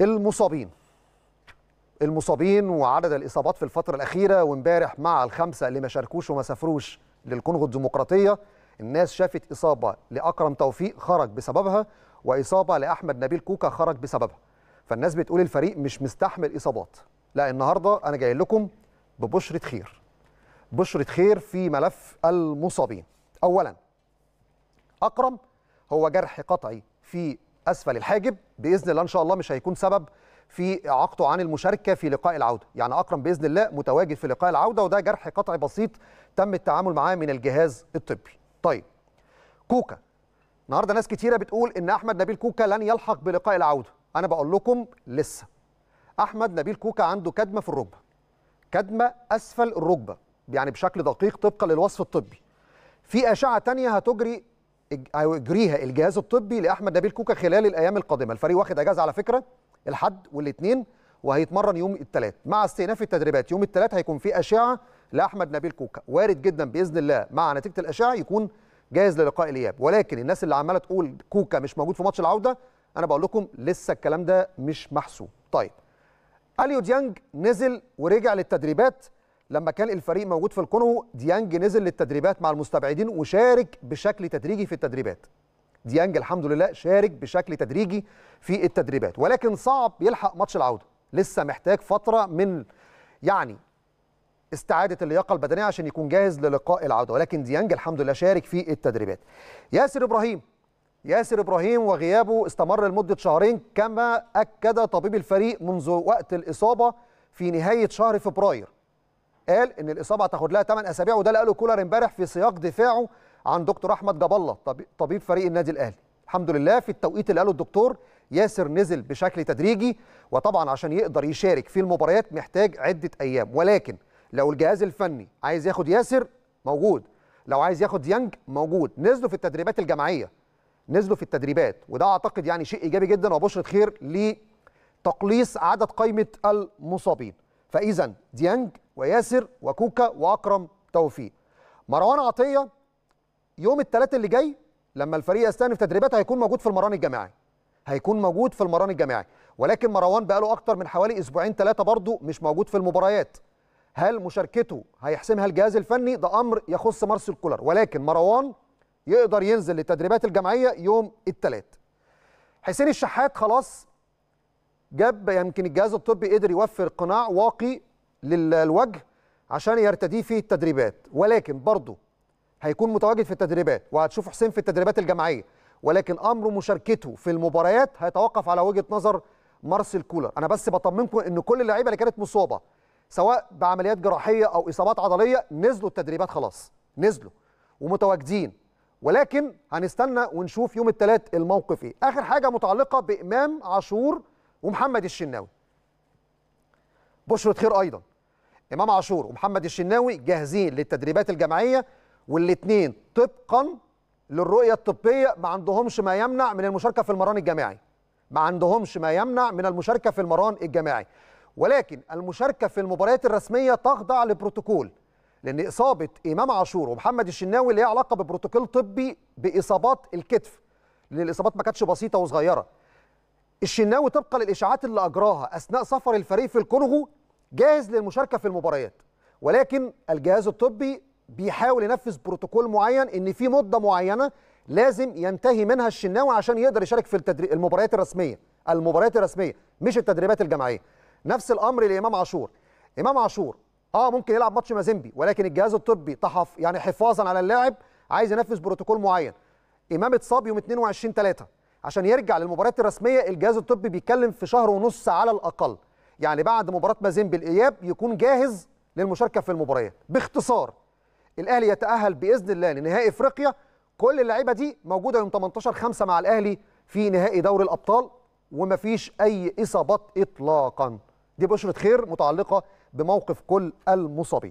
المصابين. المصابين وعدد الإصابات في الفترة الأخيرة وامبارح مع الخمسة اللي ما شاركوش وما سافروش للكونغو الديمقراطية. الناس شافت إصابة لأكرم توفيق خرج بسببها وإصابة لأحمد نبيل كوكا خرج بسببها. فالناس بتقول الفريق مش مستحمل إصابات. لا النهارده أنا جاي لكم ببشرة خير. بشرة خير في ملف المصابين. اولا أكرم هو جرح قطعي في أسفل الحاجب. بإذن الله إن شاء الله مش هيكون سبب في اعاقته عن المشاركة في لقاء العودة. يعني أكرم بإذن الله متواجد في لقاء العودة وده جرح قطعي بسيط تم التعامل معاه من الجهاز الطبي. طيب كوكا. النهارده ناس كتيرة بتقول إن أحمد نبيل كوكا لن يلحق بلقاء العودة. أنا بقول لكم لسه. أحمد نبيل كوكا عنده كدمة في الركبة. كدمة أسفل الركبة يعني بشكل دقيق طبقا للوصف الطبي. في أشعة تانية هتجري يجريها الجهاز الطبي لأحمد نبيل كوكا خلال الأيام القادمة. الفريق واخد اجازه على فكرة الحد والاثنين وهيتمرن يوم الثلاث مع استئناف التدريبات يوم الثلاث هيكون في أشعة لأحمد نبيل كوكا. وارد جدا بإذن الله مع نتيجة الأشعة يكون جاهز للقاء الإياب. ولكن الناس اللي عمالة تقول كوكا مش موجود في ماتش العودة أنا بقول لكم لسه الكلام ده مش محسوب. طيب أليو ديانج نزل ورجع للتدريبات. لما كان الفريق موجود في الكونغو ديانج نزل للتدريبات مع المستبعدين وشارك بشكل تدريجي في التدريبات. ديانج الحمد لله شارك بشكل تدريجي في التدريبات. ولكن صعب يلحق ماتش العودة. لسه محتاج فترة من يعني استعادة اللياقة البدنية عشان يكون جاهز للقاء العودة. ولكن ديانج الحمد لله شارك في التدريبات. ياسر إبراهيم. ياسر إبراهيم وغيابه استمر لمدة شهرين كما أكد طبيب الفريق منذ وقت الإصابة في نهاية شهر فبراير. قال إن الإصابة هتاخد لها 8 أسابيع وده اللي قاله كولر امبارح في سياق دفاعه عن دكتور أحمد جاب الله طبيب فريق النادي الأهلي. الحمد لله في التوقيت اللي قاله الدكتور ياسر نزل بشكل تدريجي وطبعا عشان يقدر يشارك في المباريات محتاج عدة أيام. ولكن لو الجهاز الفني عايز ياخد ياسر موجود. لو عايز ياخد يانج موجود. نزلوا في التدريبات الجماعية. نزلوا في التدريبات. وده أعتقد يعني شيء إيجابي جدا وبشره خير لتقليص عدد قائمة المصابين. فإذا ديانج وياسر وكوكا وأكرم توفيق. مروان عطية يوم الثلاث اللي جاي لما الفريق يستأنف تدريبات هيكون موجود في المران الجماعي هيكون موجود في المران الجماعي ولكن مروان بقاله أكتر من حوالي أسبوعين ثلاثة برضه مش موجود في المباريات. هل مشاركته هيحسمها الجهاز الفني؟ ده أمر يخص مارسيل كولر. ولكن مروان يقدر ينزل للتدريبات الجماعيه يوم الثلاث حسين الشحات خلاص جاب يمكن الجهاز الطبي قدر يوفر قناع واقي للوجه عشان يرتديه في التدريبات. ولكن برضه هيكون متواجد في التدريبات وهتشوف حسين في التدريبات الجماعية. ولكن أمر مشاركته في المباريات هيتوقف على وجهة نظر مارسيل كولر. أنا بس بطمنكم إن كل اللعيبة اللي كانت مصابة سواء بعمليات جراحية أو إصابات عضلية نزلوا التدريبات خلاص نزلوا ومتواجدين. ولكن هنستنى ونشوف يوم الثلاث الموقف إيه. آخر حاجة متعلقة بإمام عاشور ومحمد الشناوي. بشرة خير أيضا. إمام عاشور ومحمد الشناوي جاهزين للتدريبات الجماعية والاثنين طبقا للرؤية الطبية. ما عندهمش ما يمنع من المشاركة في المران الجماعي. ما عندهمش ما يمنع من المشاركة في المران الجماعي. ولكن المشاركة في المباريات الرسمية تخضع لبروتوكول لأن إصابة إمام عاشور ومحمد الشناوي ليها علاقة ببروتوكول طبي بإصابات الكتف. لأن الإصابات ما كانتش بسيطة وصغيرة. الشناوي طبقا للإشاعات اللي أجراها أثناء سفر الفريق في الكونغو جاهز للمشاركة في المباريات. ولكن الجهاز الطبي بيحاول ينفذ بروتوكول معين إن في مدة معينة لازم ينتهي منها الشناوي عشان يقدر يشارك في التدري... المباريات الرسمية. المباريات الرسمية مش التدريبات الجماعية. نفس الأمر لإمام عاشور. إمام عاشور آه ممكن يلعب ماتش مازيمبي ولكن الجهاز الطبي تحف يعني حفاظا على اللاعب عايز ينفذ بروتوكول معين. إمام اتصاب يوم 22 3 عشان يرجع للمباريات الرسمية الجهاز الطبي بيتكلم في شهر ونص على الأقل. يعني بعد مباراة مازيمبي الاياب يكون جاهز للمشاركة في المباريات. باختصار الأهلي يتأهل بإذن الله لنهائي إفريقيا. كل اللعيبة دي موجودة يوم 18 5 مع الأهلي في نهائي دوري الأبطال ومفيش أي إصابات اطلاقا. دي بشره خير متعلقة بموقف كل المصابين.